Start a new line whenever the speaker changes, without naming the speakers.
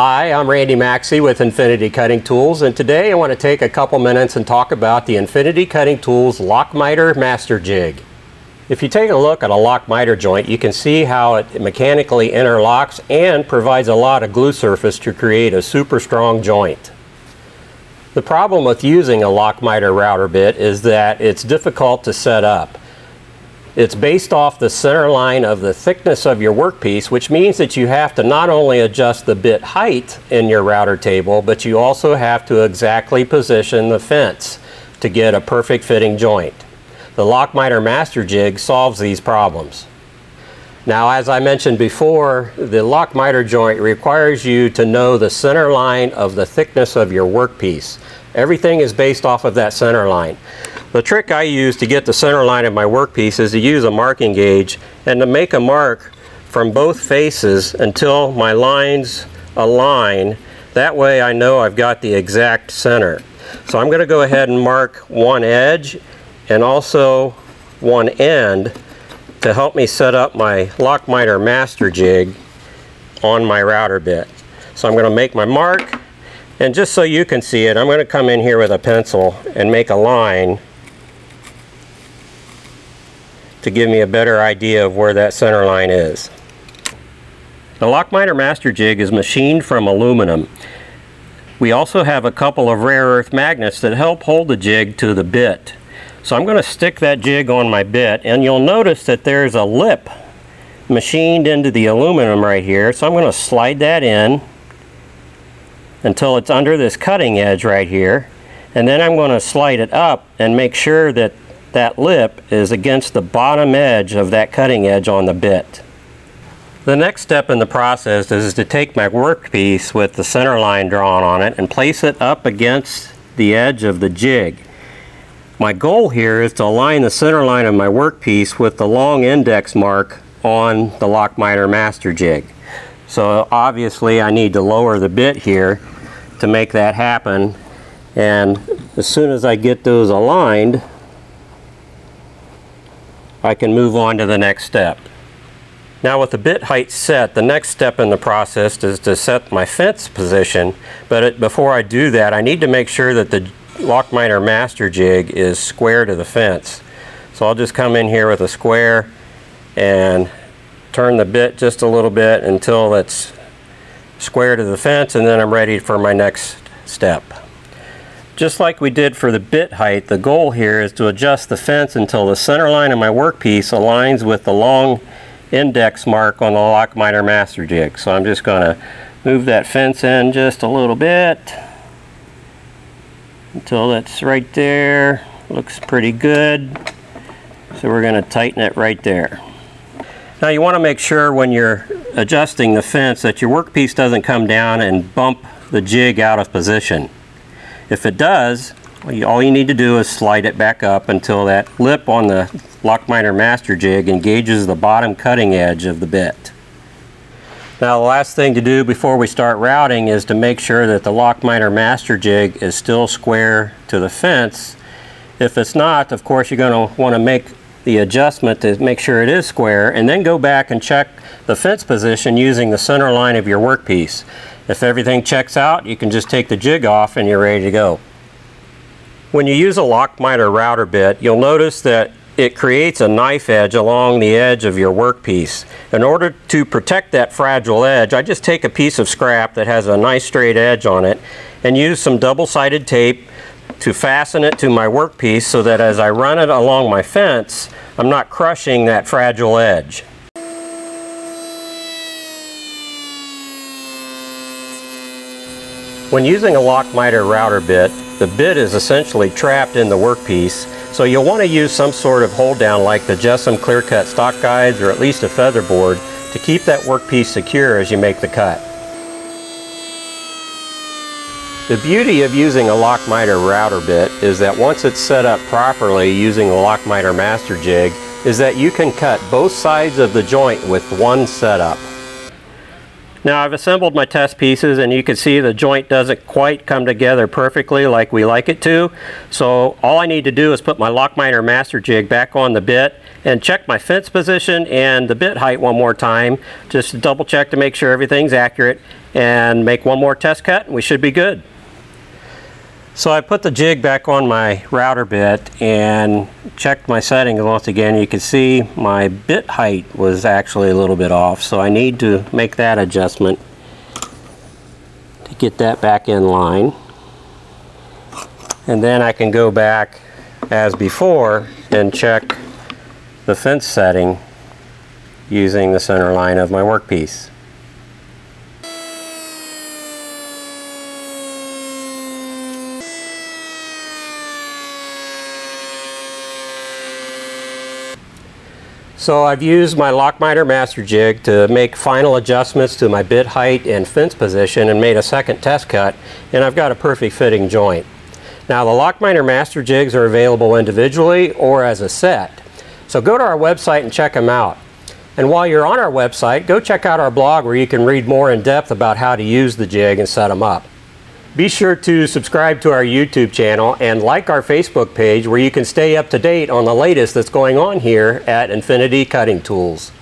Hi, I'm Randy Maxey with Infinity Cutting Tools and today I want to take a couple minutes and talk about the Infinity Cutting Tools Lock Miter Master Jig. If you take a look at a lock miter joint, you can see how it mechanically interlocks and provides a lot of glue surface to create a super strong joint. The problem with using a lock miter router bit is that it's difficult to set up. It's based off the center line of the thickness of your workpiece, which means that you have to not only adjust the bit height in your router table, but you also have to exactly position the fence to get a perfect fitting joint. The Lockmiter Master Jig solves these problems. Now, as I mentioned before, the Lockmiter joint requires you to know the center line of the thickness of your workpiece. Everything is based off of that center line. The trick I use to get the center line of my workpiece is to use a marking gauge and to make a mark from both faces until my lines align. That way I know I've got the exact center. So I'm going to go ahead and mark one edge and also one end to help me set up my Lockmiter master jig on my router bit. So I'm going to make my mark and just so you can see it I'm going to come in here with a pencil and make a line to give me a better idea of where that center line is. The Lockmiter Master Jig is machined from aluminum. We also have a couple of rare earth magnets that help hold the jig to the bit. So I'm going to stick that jig on my bit and you'll notice that there's a lip machined into the aluminum right here. So I'm going to slide that in until it's under this cutting edge right here. And then I'm going to slide it up and make sure that that lip is against the bottom edge of that cutting edge on the bit. The next step in the process is to take my workpiece with the center line drawn on it and place it up against the edge of the jig. My goal here is to align the center line of my workpiece with the long index mark on the lock Lockmiter master jig. So obviously I need to lower the bit here to make that happen and as soon as I get those aligned I can move on to the next step. Now with the bit height set, the next step in the process is to set my fence position, but it, before I do that, I need to make sure that the Lockmiter master jig is square to the fence. So I'll just come in here with a square and turn the bit just a little bit until it's square to the fence and then I'm ready for my next step. Just like we did for the bit height, the goal here is to adjust the fence until the center line of my workpiece aligns with the long index mark on the Lockmiter master jig. So I'm just going to move that fence in just a little bit until that's right there. Looks pretty good. So we're going to tighten it right there. Now you want to make sure when you're adjusting the fence that your workpiece doesn't come down and bump the jig out of position. If it does, all you need to do is slide it back up until that lip on the Lockmiter master jig engages the bottom cutting edge of the bit. Now the last thing to do before we start routing is to make sure that the Lockmiter master jig is still square to the fence. If it's not, of course you're going to want to make the adjustment to make sure it is square and then go back and check the fence position using the center line of your workpiece. If everything checks out, you can just take the jig off and you're ready to go. When you use a lock Lockmiter router bit, you'll notice that it creates a knife edge along the edge of your workpiece. In order to protect that fragile edge, I just take a piece of scrap that has a nice straight edge on it and use some double-sided tape to fasten it to my workpiece so that as I run it along my fence, I'm not crushing that fragile edge. When using a Lockmiter router bit, the bit is essentially trapped in the workpiece, so you'll want to use some sort of hold down like the JessEm Clear Cut stock guides or at least a feather board to keep that workpiece secure as you make the cut. The beauty of using a Lockmiter router bit is that once it's set up properly using the Lockmiter master jig is that you can cut both sides of the joint with one setup. Now I've assembled my test pieces and you can see the joint doesn't quite come together perfectly like we like it to. So all I need to do is put my Lockmiter master jig back on the bit and check my fence position and the bit height one more time just to double check to make sure everything's accurate and make one more test cut and we should be good. So I put the jig back on my router bit and checked my settings once again. You can see my bit height was actually a little bit off so I need to make that adjustment to get that back in line. And then I can go back as before and check the fence setting using the center line of my workpiece. So I've used my Lock Miter Master Jig to make final adjustments to my bit height and fence position and made a second test cut and I've got a perfect fitting joint. Now the Lock Miter Master Jigs are available individually or as a set. So go to our website and check them out. And while you're on our website, go check out our blog where you can read more in depth about how to use the jig and set them up. Be sure to subscribe to our YouTube channel and like our Facebook page where you can stay up to date on the latest that's going on here at Infinity Cutting Tools.